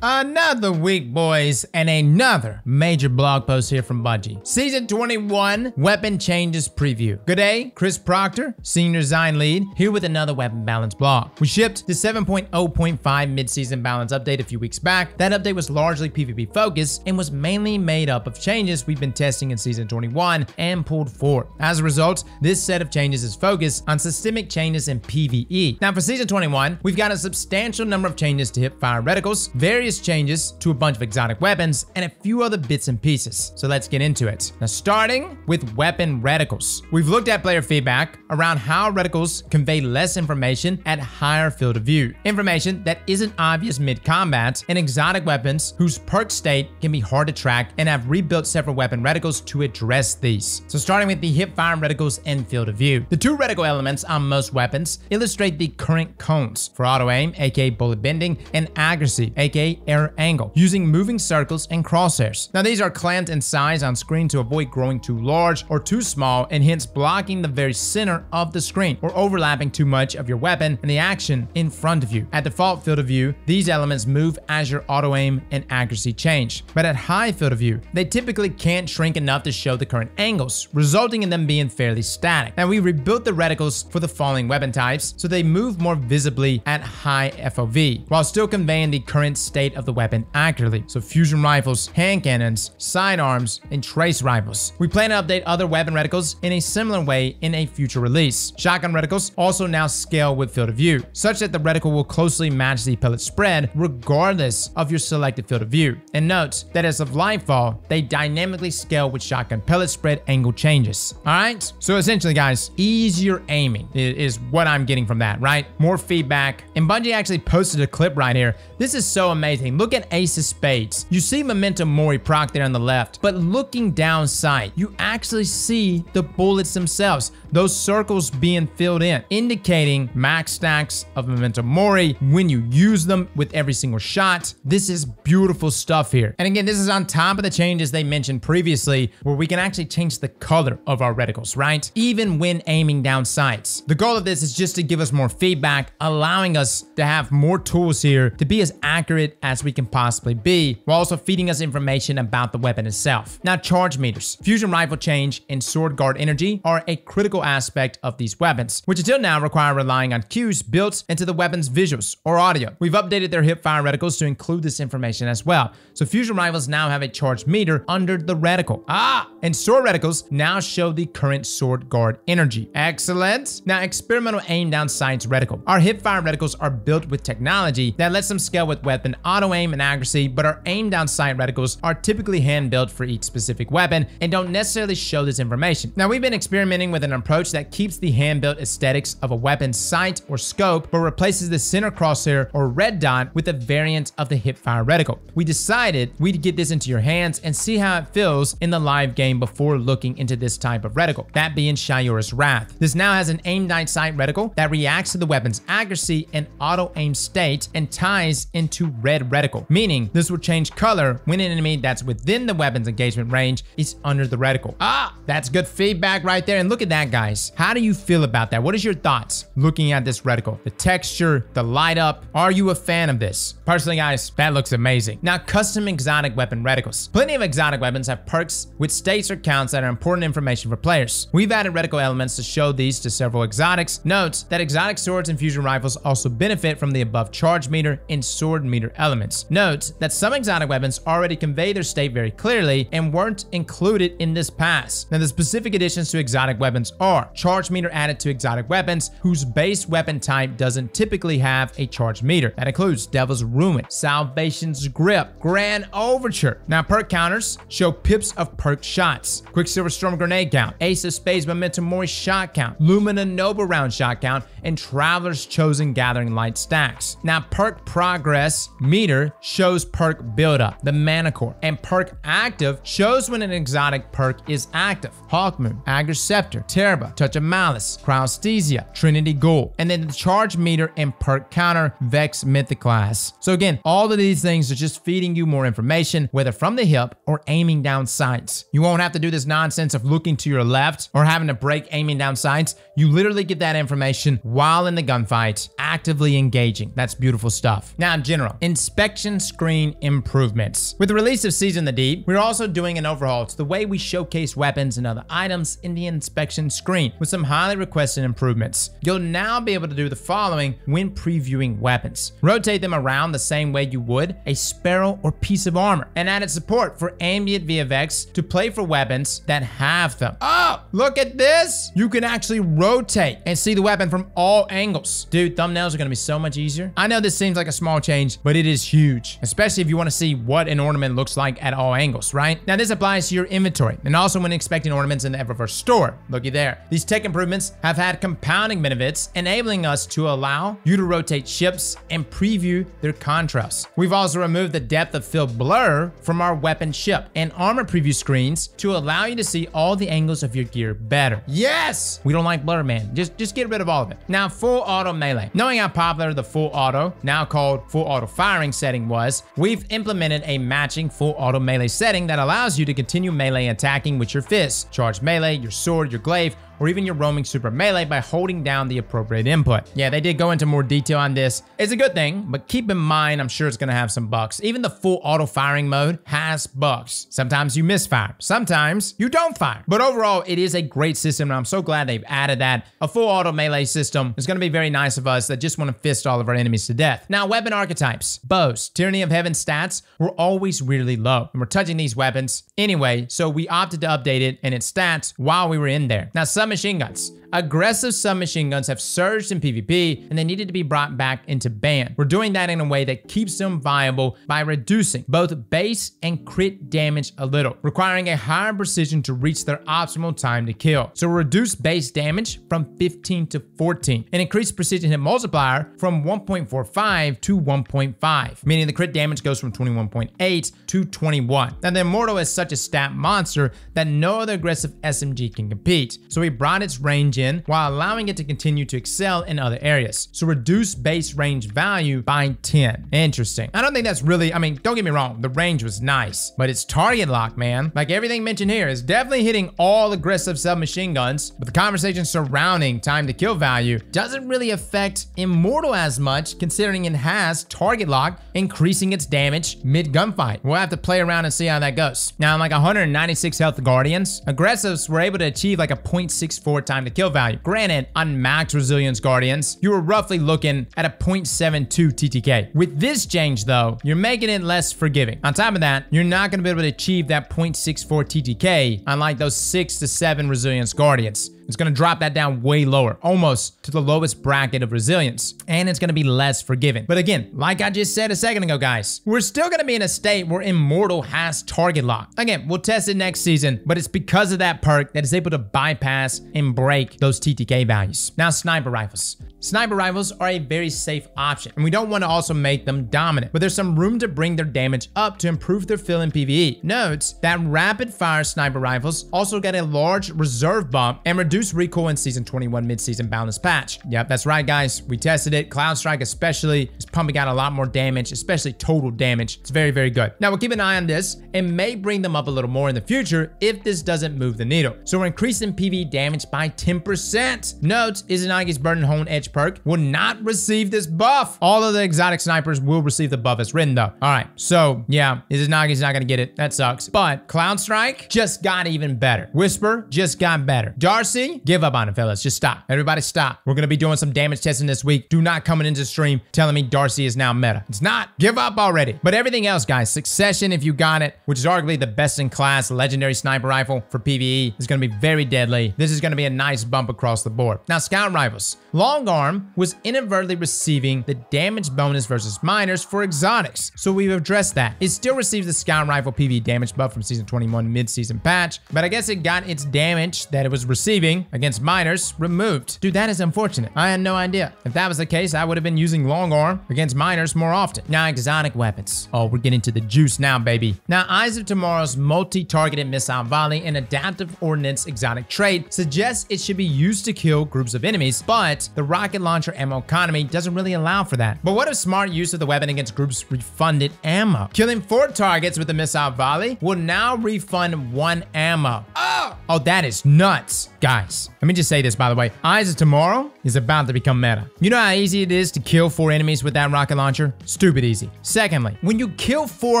Another week, boys, and another major blog post here from Bungie. Season 21 Weapon Changes Preview. Good day, Chris Proctor, Senior Design Lead, here with another weapon balance blog. We shipped the 7.0.5 mid-season balance update a few weeks back. That update was largely PvP focused and was mainly made up of changes we've been testing in Season 21 and pulled forward. As a result, this set of changes is focused on systemic changes in PvE. Now for Season 21, we've got a substantial number of changes to hip-fire reticles, various various changes to a bunch of exotic weapons, and a few other bits and pieces. So let's get into it. Now starting with weapon reticles. We've looked at player feedback around how reticles convey less information at higher field of view. Information that isn't obvious mid-combat, and exotic weapons whose perk state can be hard to track and have rebuilt several weapon reticles to address these. So starting with the hip-fire reticles and field of view. The two reticle elements on most weapons illustrate the current cones for auto aim, aka bullet bending, and accuracy, aka air angle, using moving circles and crosshairs. Now these are clamped in size on screen to avoid growing too large or too small and hence blocking the very center of the screen or overlapping too much of your weapon and the action in front of you. At default field of view, these elements move as your auto aim and accuracy change. But at high field of view, they typically can't shrink enough to show the current angles, resulting in them being fairly static. Now we rebuilt the reticles for the following weapon types so they move more visibly at high FOV, while still conveying the current state of the weapon accurately. So fusion rifles, hand cannons, sidearms, and trace rifles. We plan to update other weapon reticles in a similar way in a future release. Shotgun reticles also now scale with field of view, such that the reticle will closely match the pellet spread regardless of your selected field of view. And note that as of Lightfall, they dynamically scale with shotgun pellet spread angle changes. Alright? So essentially guys, easier aiming is what I'm getting from that, right? More feedback. And Bungie actually posted a clip right here. This is so amazing amazing. Look at Ace of Spades. You see Memento Mori proc there on the left, but looking down sight, you actually see the bullets themselves, those circles being filled in, indicating max stacks of Memento Mori when you use them with every single shot. This is beautiful stuff here. And again, this is on top of the changes they mentioned previously, where we can actually change the color of our reticles, right? Even when aiming down sights. The goal of this is just to give us more feedback, allowing us to have more tools here to be as accurate as we can possibly be, while also feeding us information about the weapon itself. Now, charge meters. Fusion rifle change and sword guard energy are a critical aspect of these weapons, which until now require relying on cues built into the weapon's visuals or audio. We've updated their hipfire reticles to include this information as well. So fusion rifles now have a charge meter under the reticle. Ah! And sword reticles now show the current sword guard energy. Excellent. Now, experimental aim down sights reticle. Our hipfire reticles are built with technology that lets them scale with weapon auto aim and accuracy, but our aim down sight reticles are typically hand built for each specific weapon and don't necessarily show this information. Now, we've been experimenting with an approach that keeps the hand built aesthetics of a weapon's sight or scope, but replaces the center crosshair or red dot with a variant of the hipfire reticle. We decided we'd get this into your hands and see how it feels in the live game before looking into this type of reticle, that being Shayura's Wrath. This now has an aim down sight reticle that reacts to the weapon's accuracy and auto aim state and ties into red reticle, meaning this will change color when an enemy that's within the weapon's engagement range is under the reticle. Ah, that's good feedback right there. And look at that, guys. How do you feel about that? What is your thoughts looking at this reticle? The texture, the light up. Are you a fan of this? Personally, guys, that looks amazing. Now, custom exotic weapon reticles. Plenty of exotic weapons have perks with states or counts that are important information for players. We've added reticle elements to show these to several exotics. Note that exotic swords and fusion rifles also benefit from the above charge meter and sword meter elements elements. Note that some exotic weapons already convey their state very clearly and weren't included in this pass. Now the specific additions to exotic weapons are charge meter added to exotic weapons whose base weapon type doesn't typically have a charge meter. That includes Devil's Ruin, Salvation's Grip, Grand Overture. Now perk counters show pips of perk shots, Quicksilver Storm Grenade count, Ace of Spades Memento Mori shot count, Lumina Nova round shot count, and Traveler's Chosen Gathering Light stacks. Now perk progress meter meter shows perk buildup, the Manticore, and perk active shows when an exotic perk is active. Hawkmoon, Agriceptor, Tarrabah, Touch of Malice, Cryosthesia, Trinity Ghoul, and then the charge meter and perk counter, Vex Mythoclast. So again, all of these things are just feeding you more information, whether from the hip or aiming down sights. You won't have to do this nonsense of looking to your left or having to break aiming down sights. You literally get that information while in the gunfight, actively engaging. That's beautiful stuff. Now, in general, in inspection screen improvements. With the release of Season the Deep, we're also doing an overhaul to the way we showcase weapons and other items in the inspection screen with some highly requested improvements. You'll now be able to do the following when previewing weapons. Rotate them around the same way you would a sparrow or piece of armor, and added support for ambient VFX to play for weapons that have them. Oh, look at this! You can actually rotate and see the weapon from all angles. Dude, thumbnails are gonna be so much easier. I know this seems like a small change, but it is huge, especially if you wanna see what an ornament looks like at all angles, right? Now this applies to your inventory and also when inspecting ornaments in the Eververse store. Looky there. These tech improvements have had compounding benefits, enabling us to allow you to rotate ships and preview their contrails. We've also removed the depth of field blur from our weapon ship and armor preview screens to allow you to see all the angles of your gear better. Yes! We don't like blur, man. Just, just get rid of all of it. Now, full auto melee. Knowing how popular the full auto, now called full auto firing setting was, we've implemented a matching full auto melee setting that allows you to continue melee attacking with your fists, charge melee, your sword, your glaive, or even your roaming super melee by holding down the appropriate input. Yeah, they did go into more detail on this. It's a good thing, but keep in mind, I'm sure it's gonna have some bugs. Even the full auto firing mode has bugs. Sometimes you misfire, sometimes you don't fire. But overall, it is a great system, and I'm so glad they've added that. A full auto melee system is gonna be very nice of us that just wanna fist all of our enemies to death. Now, weapon archetypes. Bows, Tyranny of Heaven stats were always really low, and we're touching these weapons anyway, so we opted to update it and its stats while we were in there. Now, some submachine guns. Aggressive submachine guns have surged in PvP and they needed to be brought back into ban. We're doing that in a way that keeps them viable by reducing both base and crit damage a little, requiring a higher precision to reach their optimal time to kill. So reduce base damage from 15 to 14 and increase precision hit multiplier from 1.45 to 1.5, meaning the crit damage goes from 21.8 to 21. Now the Immortal is such a stat monster that no other aggressive SMG can compete. So we brought its range in while allowing it to continue to excel in other areas. So reduce base range value by 10. Interesting. I don't think that's really, I mean, don't get me wrong, the range was nice, but it's target lock, man. Like everything mentioned here is definitely hitting all aggressive submachine guns, but the conversation surrounding time to kill value doesn't really affect Immortal as much considering it has target lock, increasing its damage mid gunfight. We'll have to play around and see how that goes. Now, like 196 health Guardians, aggressives were able to achieve like a 0.64 time to kill value. Granted, on max resilience Guardians, you were roughly looking at a 0.72 TTK. With this change though, you're making it less forgiving. On top of that, you're not gonna be able to achieve that 0.64 TTK unlike those 6 to 7 resilience Guardians. It's gonna drop that down way lower, almost to the lowest bracket of resilience, and it's gonna be less forgiving. But again, like I just said a second ago, guys, we're still gonna be in a state where Immortal has target lock. Again, we'll test it next season, but it's because of that perk that is able to bypass and break those TTK values. Now, sniper rifles. Sniper rifles are a very safe option, and we don't want to also make them dominant, but there's some room to bring their damage up to improve their fill in PvE. Note that rapid fire sniper rifles also get a large reserve bump and reduce recoil in Season 21 mid-season balance patch. Yep, that's right, guys. We tested it. Cloud Strike especially is pumping out a lot more damage, especially total damage. It's very, very good. Now, we'll keep an eye on this and may bring them up a little more in the future if this doesn't move the needle. So we're increasing PV damage by 10%. Note, Izanagi's Burden Hone Edge perk will not receive this buff. All of the exotic snipers will receive the buff as written though. All right, so yeah, Izanagi's not gonna get it. That sucks. But Cloud Strike just got even better. Whisper just got better. Darcy, give up on it, fellas. Just stop. Everybody stop. We're gonna be doing some damage testing this week. Do not come into stream telling me Darcy is now meta. It's not. Give up already. But everything else, guys, Succession, if you got it, which is arguably the best in class legendary sniper rifle for PvE, is gonna be very deadly. This is gonna be a nice bump across the board. Now, Scout Rifles. Long Arm was inadvertently receiving the damage bonus versus minors for exotics, so we've addressed that. It still receives the Scout Rifle PV damage buff from Season 21 mid-season patch, but I guess it got its damage that it was receiving against minors removed. Dude, that is unfortunate. I had no idea. If that was the case, I would have been using Long Arm against minors more often. Now, exotic weapons. Oh, we're getting to the juice now, baby. Now, Eyes of Tomorrow's multi-targeted missile volley and adaptive ordnance exotic trait suggests it should be used to kill groups of enemies, but the rocket launcher ammo economy doesn't really allow for that. But what if smart use of the weapon against groups refunded ammo? Killing four targets with the missile volley will now refund one ammo. Oh! Oh, that is nuts. Guys, let me just say this by the way. Eyes of Tomorrow is about to become meta. You know how easy it is to kill four enemies with that rocket launcher? Stupid easy. Secondly, when you kill four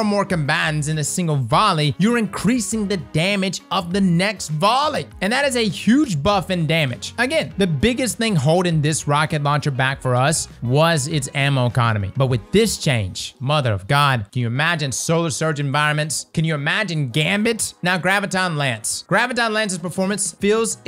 or more combatants in a single volley, you're increasing the damage of the next volley. And that is a huge buff in damage. Again, the biggest thing holding this rocket launcher back for us was its ammo economy. But with this change, mother of God, can you imagine Solar Surge environments? Can you imagine Gambit? Now Graviton Lance. Graviton Lance's performance feels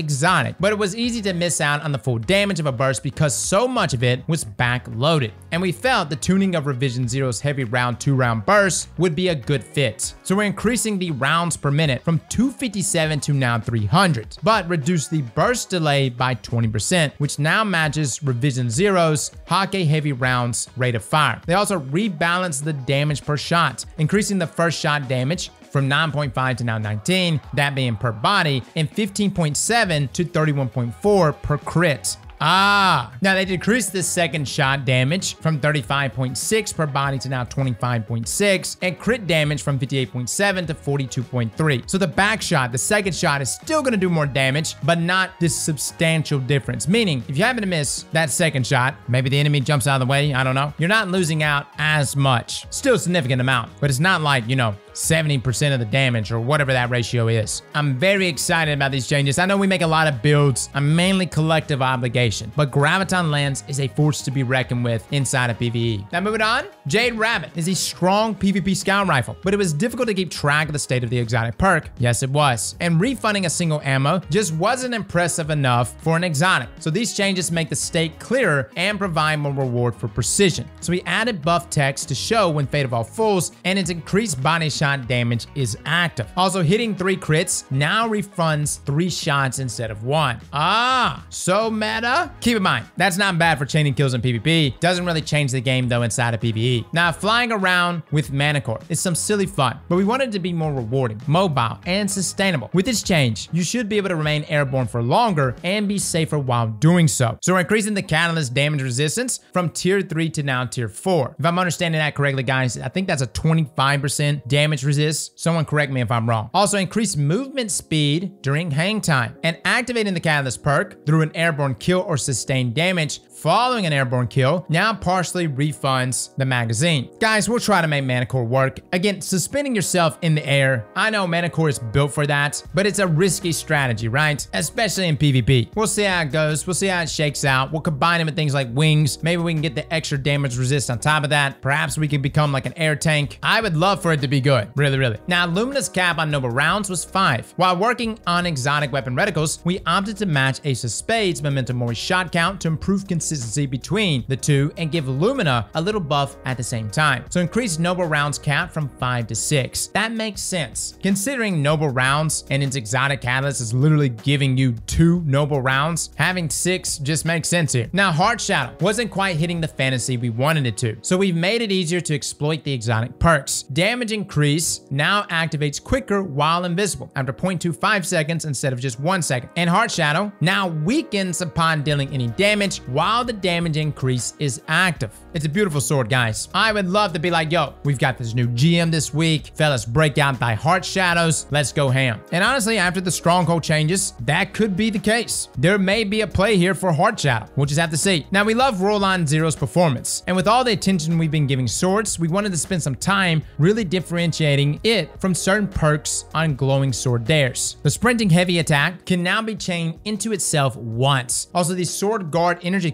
but it was easy to miss out on the full damage of a burst because so much of it was back-loaded. And we felt the tuning of Revision Zero's heavy round two round burst would be a good fit. So we're increasing the rounds per minute from 257 to now 300, but reduce the burst delay by 20%, which now matches Revision Zero's Hakke heavy rounds rate of fire. They also rebalance the damage per shot, increasing the first shot damage from 9.5 to now 19, that being per body, and 15.7 to 31.4 per crit. Ah, now they decreased the second shot damage from 35.6 per body to now 25.6, and crit damage from 58.7 to 42.3. So the back shot, the second shot, is still gonna do more damage, but not this substantial difference. Meaning, if you happen to miss that second shot, maybe the enemy jumps out of the way, I don't know, you're not losing out as much. Still a significant amount, but it's not like, you know, 70% of the damage or whatever that ratio is. I'm very excited about these changes. I know we make a lot of builds. I'm mainly collective obligation, but Graviton Lance is a force to be reckoned with inside of PvE. Now moving on, Jade Rabbit is a strong PvP scout rifle, but it was difficult to keep track of the state of the exotic perk. Yes, it was. And refunding a single ammo just wasn't impressive enough for an exotic. So these changes make the state clearer and provide more reward for precision. So we added buff text to show when Fate of All Fools and its increased body shot damage is active. Also, hitting three crits now refunds three shots instead of one. Ah, so meta. Keep in mind, that's not bad for chaining kills in PvP. Doesn't really change the game though inside of PvE. Now, flying around with Manticore is some silly fun, but we wanted to be more rewarding, mobile, and sustainable. With this change, you should be able to remain airborne for longer and be safer while doing so. So we're increasing the catalyst damage resistance from tier 3 to now tier 4. If I'm understanding that correctly, guys, I think that's a 25% damage resist. Someone correct me if I'm wrong. Also, increase movement speed during hang time and activating the catalyst perk through an airborne kill or sustained damage following an airborne kill now partially refunds the magazine. Guys, we'll try to make Manticore work. Again, suspending yourself in the air. I know Manticore is built for that, but it's a risky strategy, right? Especially in PvP. We'll see how it goes. We'll see how it shakes out. We'll combine it with things like wings. Maybe we can get the extra damage resist on top of that. Perhaps we could become like an air tank. I would love for it to be good. Really, really. Now, Lumina's cap on noble rounds was 5. While working on exotic weapon reticles, we opted to match Ace of Spades Memento Mori shot count to improve consistency between the two and give Lumina a little buff at the same time. So increase noble rounds count from 5 to 6. That makes sense. Considering noble rounds and its exotic catalyst is literally giving you 2 noble rounds, having 6 just makes sense here. Now, Heartshadow wasn't quite hitting the fantasy we wanted it to, so we've made it easier to exploit the exotic perks. Damage increase now activates quicker while invisible after 0.25 seconds instead of just 1 second. And Heartshadow now weakens upon dealing any damage while the damage increase is active. It's a beautiful sword, guys. I would love to be like, yo, we've got this new GM this week. Fellas, break out thy Heartshadows. Let's go ham. And honestly, after the stronghold changes, that could be the case. There may be a play here for Heartshadow. We'll just have to see. Now, we love Worldline Zero's performance. And with all the attention we've been giving swords, we wanted to spend some time really differentiating it from certain perks on glowing sword dares. The sprinting heavy attack can now be chained into itself once. Also, the sword guard energy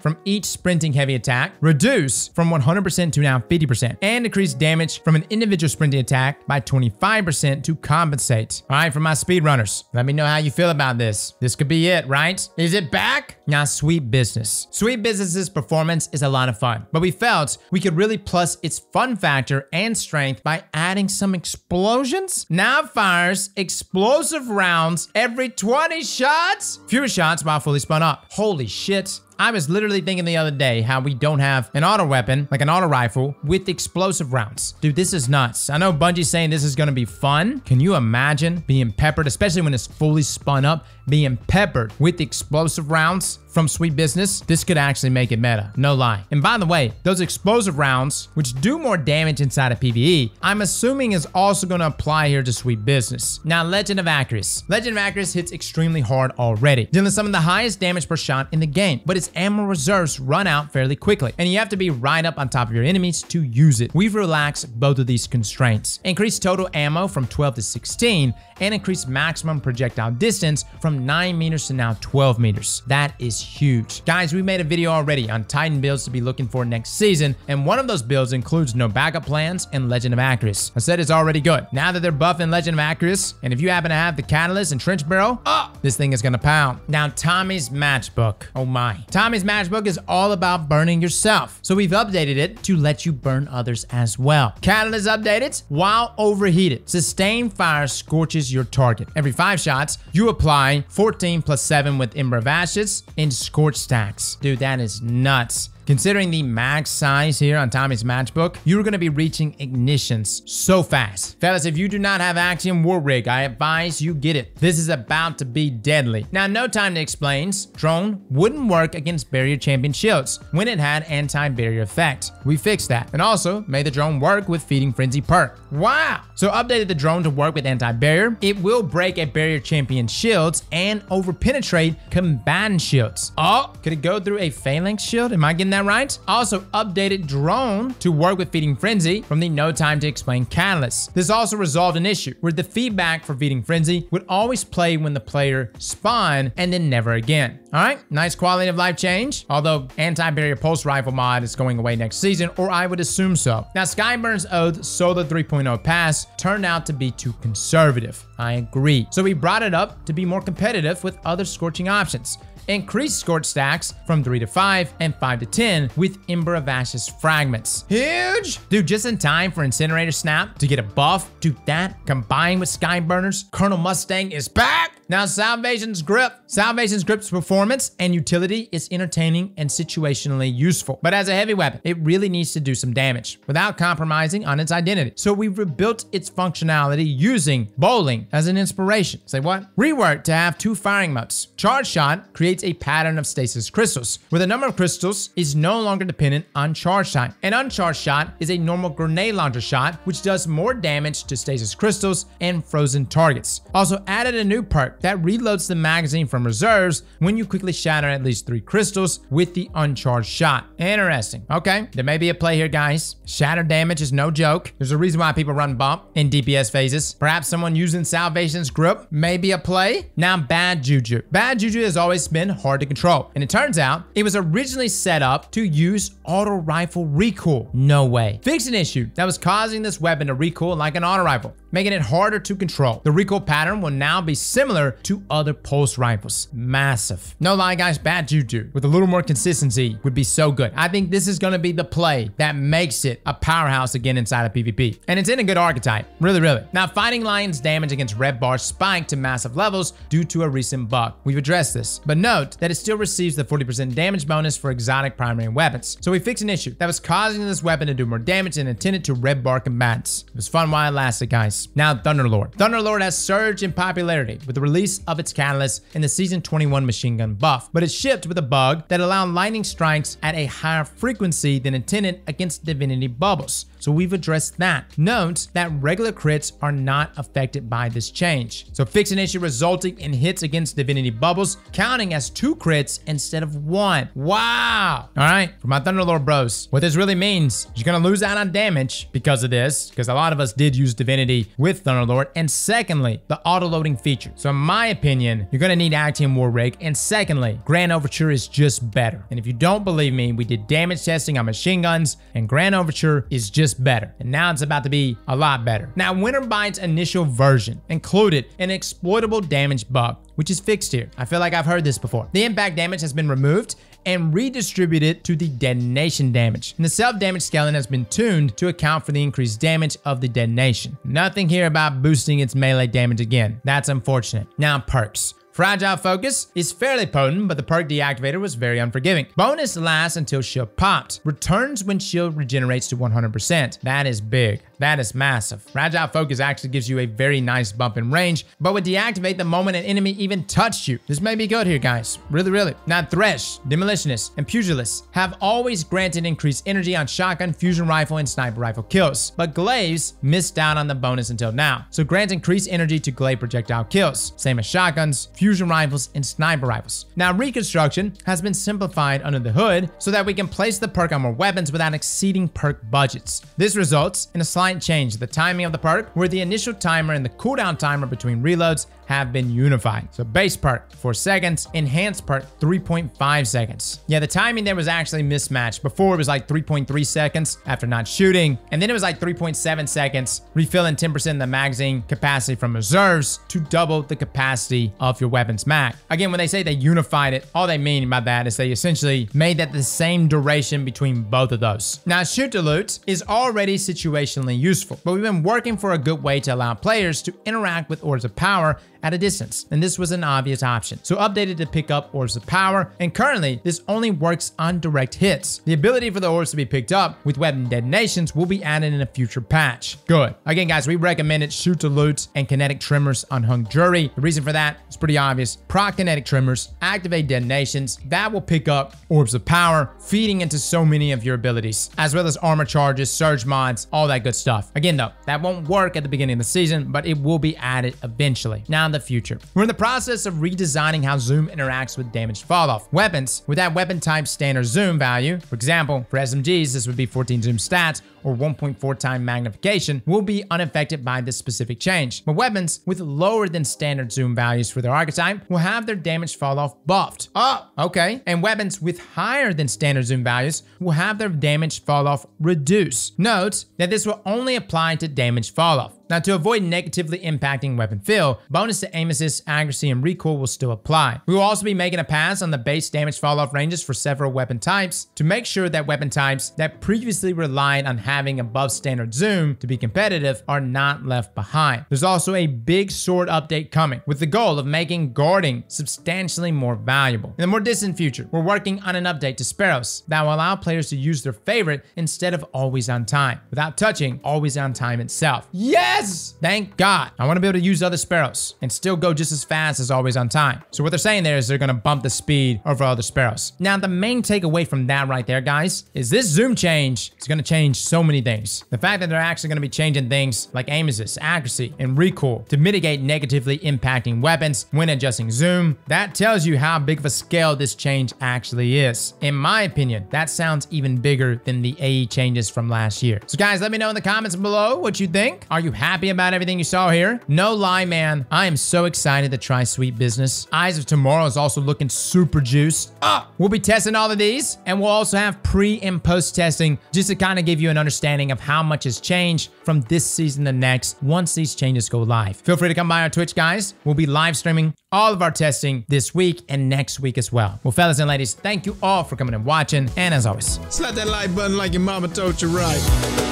from each sprinting heavy attack reduce from 100% to now 50% and decrease damage from an individual sprinting attack by 25% to compensate. All right, for my speedrunners, let me know how you feel about this. This could be it, right? Is it back? Now, Sweet Business. Sweet Business's performance is a lot of fun, but we felt we could really plus its fun factor and strength by adding some explosions. Now fires explosive rounds every 20 shots. Fewer shots while fully spun up. Holy shit. I was literally thinking the other day how we don't have an auto weapon, like an auto rifle, with explosive rounds. Dude, this is nuts. I know Bungie's saying this is gonna be fun. Can you imagine being peppered, especially when it's fully spun up, being peppered with explosive rounds from Sweet Business, this could actually make it meta, no lie. And by the way, those explosive rounds, which do more damage inside of PvE, I'm assuming is also going to apply here to Sweet Business. Now, Legend of Acrius. Legend of Acrius hits extremely hard already, dealing some of the highest damage per shot in the game, but its ammo reserves run out fairly quickly, and you have to be right up on top of your enemies to use it. We've relaxed both of these constraints. Increased total ammo from 12 to 16, and increased maximum projectile distance from 9 meters to now 12 meters. That is huge. Guys, we made a video already on Titan builds to be looking for next season, and one of those builds includes no backup plans and Legend of Acrius. I said it's already good. Now that they're buffing Legend of Acrius, and if you happen to have the Catalyst and Trench Barrel, oh, this thing is gonna pound. Now, Tommy's Matchbook. Oh my. Tommy's Matchbook is all about burning yourself. So we've updated it to let you burn others as well. Catalyst updated while overheated. Sustained fire scorches your target. Every five shots, you apply 14 plus 7 with Ember of Ashes in Scorch stacks. Dude, that is nuts. Considering the max size here on Tommy's matchbook, you're going to be reaching ignitions so fast. Fellas, if you do not have Actium War Rig, I advise you get it. This is about to be deadly. Now, no time to explain. Drone wouldn't work against barrier champion shields when it had anti-barrier effect. We fixed that. And also made the drone work with Feeding Frenzy perk. Wow! So updated the drone to work with anti-barrier. It will break a barrier champion shields and over-penetrate combatant shields. Oh, could it go through a phalanx shield? Am I getting that that right? Also updated drone to work with Feeding Frenzy from the No Time to Explain Catalyst. This also resolved an issue where the feedback for Feeding Frenzy would always play when the player spawned and then never again. All right, nice quality of life change, although anti-barrier pulse rifle mod is going away next season, or I would assume so. Now, Skyburner's Oath Solar 3.0 pass turned out to be too conservative. I agree. So we brought it up to be more competitive with other scorching options increase scorch stacks from 3 to 5 and 5 to 10 with Ember of Ashes fragments. Huge! Dude, just in time for Incinerator Snap to get a buff. Dude, that combined with Skyburners, Colonel Mustang is back! Now, Salvation's grip. Salvation's grip's performance and utility is entertaining and situationally useful. But as a heavy weapon, it really needs to do some damage without compromising on its identity. So we rebuilt its functionality using bowling as an inspiration. Say what? Reworked to have two firing modes. Charge shot creates a pattern of stasis crystals, where the number of crystals is no longer dependent on charge time. An uncharged shot is a normal grenade launcher shot, which does more damage to stasis crystals and frozen targets. Also added a new perk that reloads the magazine from reserves when you quickly shatter at least three crystals with the uncharged shot. Interesting. Okay, there may be a play here, guys. Shatter damage is no joke. There's a reason why people run bump in DPS phases. Perhaps someone using Salvation's grip may be a play. Now, bad juju. Bad juju has always been hard to control, and it turns out it was originally set up to use auto rifle recoil. No way. Fix an issue that was causing this weapon to recoil like an auto rifle making it harder to control. The recoil pattern will now be similar to other pulse rifles. Massive. No lie, guys, bad juju with a little more consistency would be so good. I think this is going to be the play that makes it a powerhouse again inside of PvP. And it's in a good archetype. Really, really. Now, Fighting Lion's damage against red bars spiked to massive levels due to a recent bug. We've addressed this, but note that it still receives the 40% damage bonus for exotic primary weapons. So we fixed an issue that was causing this weapon to do more damage than intended to red bar combatants. It was fun while it lasted, guys. Now, Thunderlord. Thunderlord has surged in popularity with the release of its catalyst in the Season 21 machine gun buff, but it shipped with a bug that allowed lightning strikes at a higher frequency than intended against divinity bubbles so we've addressed that. Note that regular crits are not affected by this change. So fix an issue resulting in hits against divinity bubbles, counting as two crits instead of one. Wow. All right, for my Thunderlord bros, what this really means, you're gonna lose out on damage because of this, because a lot of us did use divinity with Thunderlord. And secondly, the auto-loading feature. So in my opinion, you're gonna need Actium War Rig. And secondly, Grand Overture is just better. And if you don't believe me, we did damage testing on machine guns, and Grand Overture is just just better. And now it's about to be a lot better. Now, Winterbite's initial version included an exploitable damage bug, which is fixed here. I feel like I've heard this before. The impact damage has been removed and redistributed to the detonation damage. And the self-damage scaling has been tuned to account for the increased damage of the detonation. Nothing here about boosting its melee damage again. That's unfortunate. Now perks. Fragile Focus is fairly potent, but the perk deactivator was very unforgiving. Bonus lasts until shield popped. Returns when shield regenerates to 100%. That is big. That is massive. Fragile Focus actually gives you a very nice bump in range, but would deactivate the moment an enemy even touched you. This may be good here, guys. Really, really. Now, Thresh, Demolitionist, and Pugilist have always granted increased energy on shotgun, fusion rifle, and sniper rifle kills, but Glaives missed out on the bonus until now. So grants increased energy to glaive projectile kills, same as shotguns, fusion rifles, and sniper rifles. Now, Reconstruction has been simplified under the hood so that we can place the perk on more weapons without exceeding perk budgets. This results in a slight change to the timing of the perk, where the initial timer and the cooldown timer between reloads have been unified. So base part, 4 seconds, enhanced part, 3.5 seconds. Yeah, the timing there was actually mismatched. Before it was like 3.3 seconds after not shooting, and then it was like 3.7 seconds, refilling 10% of the magazine capacity from reserves to double the capacity of your weapon's mag. Again, when they say they unified it, all they mean by that is they essentially made that the same duration between both of those. Now, shoot to loot is already situationally useful, but we've been working for a good way to allow players to interact with Orbs of Power at a distance, and this was an obvious option. So updated to pick up Orbs of Power, and currently this only works on direct hits. The ability for the orbs to be picked up with weapon detonations will be added in a future patch. Good. Again, guys, we recommended shoot to loot and kinetic tremors on Hung Jury. The reason for that is pretty obvious. Proc kinetic tremors, activate detonations, that will pick up Orbs of Power, feeding into so many of your abilities, as well as armor charges, surge mods, all that good stuff. Again, though, that won't work at the beginning of the season, but it will be added eventually. Now, the future. We're in the process of redesigning how Zoom interacts with damage falloff. Weapons with that weapon type standard Zoom value, for example, for SMGs, this would be 14 Zoom stats or 1.4 time magnification, will be unaffected by this specific change. But weapons with lower than standard Zoom values for their archetype will have their damage falloff buffed. Oh, okay. And weapons with higher than standard Zoom values will have their damage falloff reduced. Note that this will only apply to damage falloff. Now, to avoid negatively impacting weapon feel, bonus to aim assist, accuracy, and recoil will still apply. We will also be making a pass on the base damage fall-off ranges for several weapon types to make sure that weapon types that previously relied on having above standard zoom to be competitive are not left behind. There's also a big sword update coming with the goal of making guarding substantially more valuable. In the more distant future, we're working on an update to Sparrows that will allow players to use their favorite instead of always on time without touching always on time itself. Yeah! Yes! Thank God. I want to be able to use other sparrows and still go just as fast as always on time. So what they're saying there is they're going to bump the speed over other sparrows. Now, the main takeaway from that right there, guys, is this zoom change is going to change so many things. The fact that they're actually going to be changing things like aim assist, accuracy, and recoil to mitigate negatively impacting weapons when adjusting zoom, that tells you how big of a scale this change actually is. In my opinion, that sounds even bigger than the AE changes from last year. So guys, let me know in the comments below what you think. Are you happy happy about everything you saw here? No lie, man. I am so excited to try Sweet Business. Eyes of Tomorrow is also looking super juiced. Ah, we'll be testing all of these, and we'll also have pre and post testing just to kind of give you an understanding of how much has changed from this season to next once these changes go live. Feel free to come by our Twitch, guys. We'll be live streaming all of our testing this week and next week as well. Well, fellas and ladies, thank you all for coming and watching, and as always, slap that like button like your mama told you right.